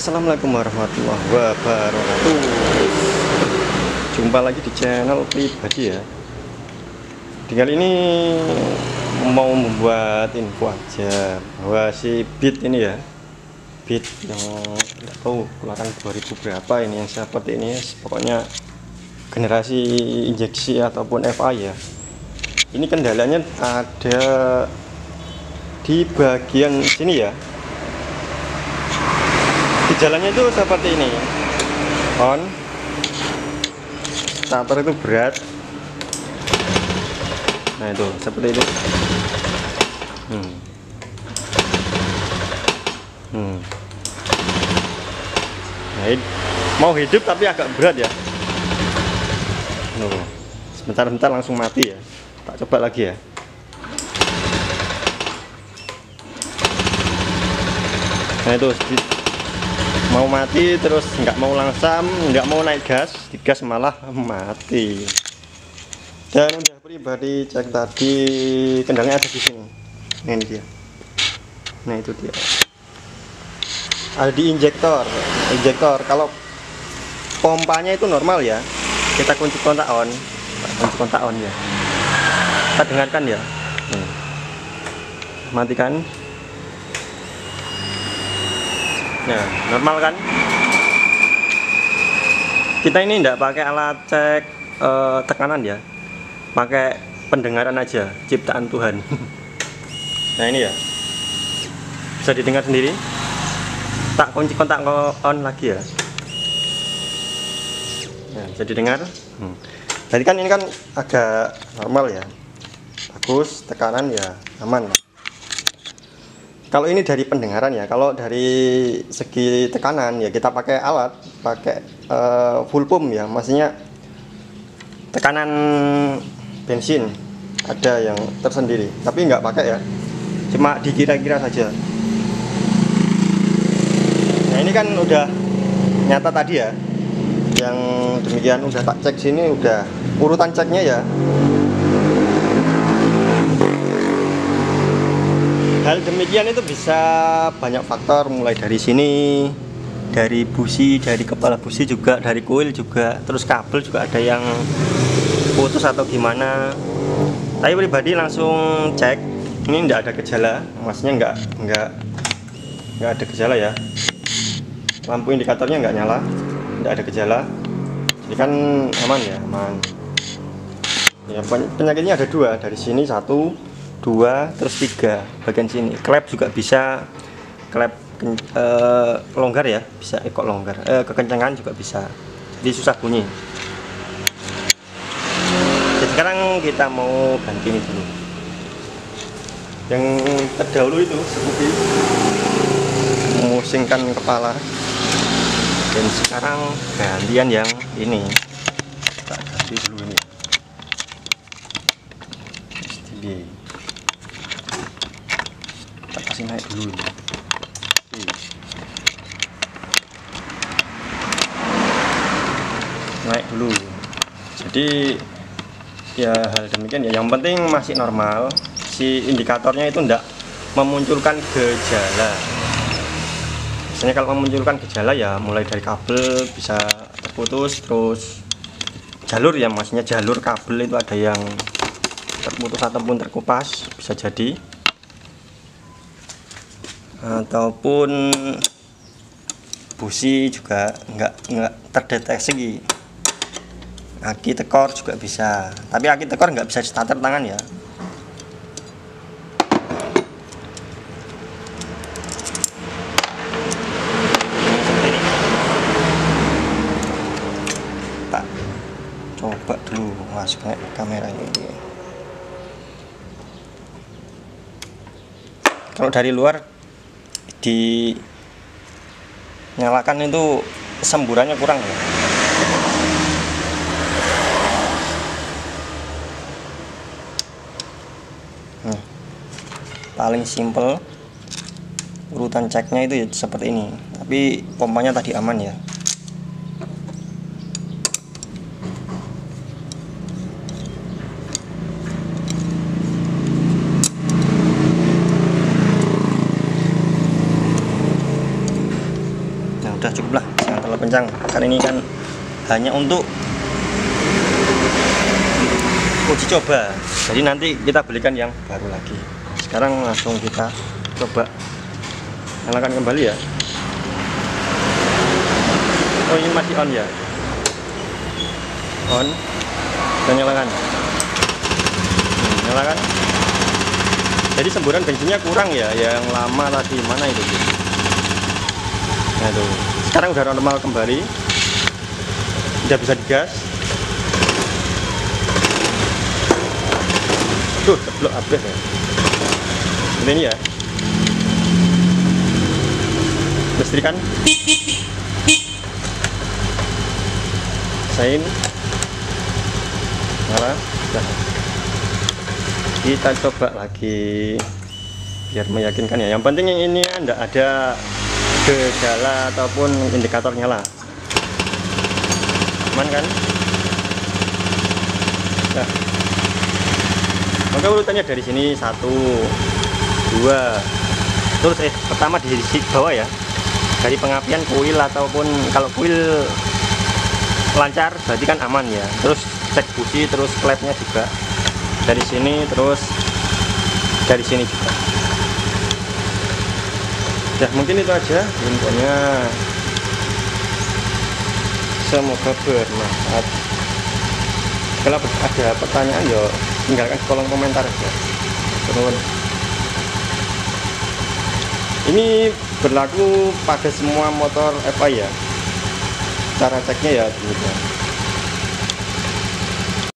Assalamualaikum warahmatullahi wabarakatuh. Jumpa lagi di channel pribadi ya. Kali ini mau membuat info aja Bahwa si Beat ini ya. Beat yang tidak tahu keluaran 2000 berapa ini yang seperti ini Pokoknya generasi injeksi ataupun FA ya. Ini kendalanya ada di bagian sini ya jalannya itu seperti ini. On. Starter itu berat. Nah itu seperti itu hmm. Hmm. Nah, mau hidup tapi agak berat ya. Sebentar-bentar langsung mati ya. Tak coba lagi ya. Nah itu mau mati terus nggak mau langsam nggak mau naik gas digas malah mati. Dan udah pribadi cek tadi kendalanya ada di sini. Nah, ini dia. Nah itu dia. Ada di injektor. Injektor kalau pompanya itu normal ya. Kita kunci kontak on. Kunci kontak on ya. Kita dengarkan ya. Nih. matikan Nah, normal kan? Kita ini tidak pakai alat cek uh, tekanan ya, pakai pendengaran aja, ciptaan Tuhan. nah ini ya, bisa didengar sendiri. Tak kunci kontak on lagi ya. Nah, bisa didengar. Hmm. Kan ini kan agak normal ya, bagus, tekanan ya aman kalau ini dari pendengaran ya kalau dari segi tekanan ya kita pakai alat pakai uh, full pump ya. Maksudnya tekanan bensin ada yang tersendiri tapi nggak pakai ya. Cuma dikira-kira saja. Nah ini kan udah nyata tadi ya. Yang demikian udah tak cek sini udah urutan ceknya ya hal demikian itu bisa banyak faktor mulai dari sini dari busi dari kepala busi juga dari kuil juga terus kabel juga ada yang putus atau gimana. Tapi pribadi langsung cek ini tidak ada gejala maksudnya nggak nggak nggak ada gejala ya. Lampu indikatornya nggak nyala tidak ada gejala. Jadi kan aman ya aman. Ya penyakitnya ada dua dari sini satu dua terus tiga bagian sini. Klep juga bisa klep eh, longgar ya bisa ekor longgar? Eh, kekencangan juga bisa. Jadi susah bunyi. Jadi sekarang kita mau ganti ini dulu. Yang terdahulu itu seperti memusingkan kepala. Dan sekarang gantian yang ini. Kita ganti dulu ini. Jadi kasih naik dulu ini. naik dulu. Jadi ya hal demikian ya. Yang penting masih normal. Si indikatornya itu tidak memunculkan gejala. Biasanya kalau memunculkan gejala ya mulai dari kabel bisa terputus terus jalur ya maksudnya jalur kabel itu ada yang terputus ataupun terkupas bisa jadi ataupun busi juga nggak nggak terdeteksi. Aki tekor juga bisa. Tapi aki tekor nggak bisa starter tangan ya. Tak coba dulu masuk kamera ini. Kalau dari luar dinyalakan itu semburannya kurang ya? Hmm. paling simple urutan ceknya itu ya seperti ini. Tapi pompanya tadi aman ya udah cukup lah jangan terlalu kencang. Karena ini kan hanya untuk uji coba. Jadi nanti kita belikan yang baru lagi. Sekarang langsung kita coba nyalakan kembali ya. Oh ini masih on ya? On. Dan nyalakan. Hmm, nyalakan. Jadi semburan bensinnya kurang ya? Yang lama tadi mana itu nah itu sekarang udah normal kembali. Udah bisa digas. Tuh ceblok habis ya. Seperti ini ya. Listrikan sain. Nyala sudah kita coba lagi. Biar meyakinkan ya. Yang penting yang ini tidak ada gejala ataupun indikator nyala aman kan? Nah. Maka urutannya dari sini satu dua. Terus eh pertama di bawah ya. Dari pengapian kuil ataupun kalau kuil lancar berarti kan aman ya. Terus cek busi terus klepnya juga. Dari sini terus dari sini juga ya mungkin itu aja infonya. Semoga bermanfaat. Kalau ada pertanyaan ya tinggalkan kolom komentar ya turun ini berlaku pada semua motor FI ya? Cara ceknya ya demikian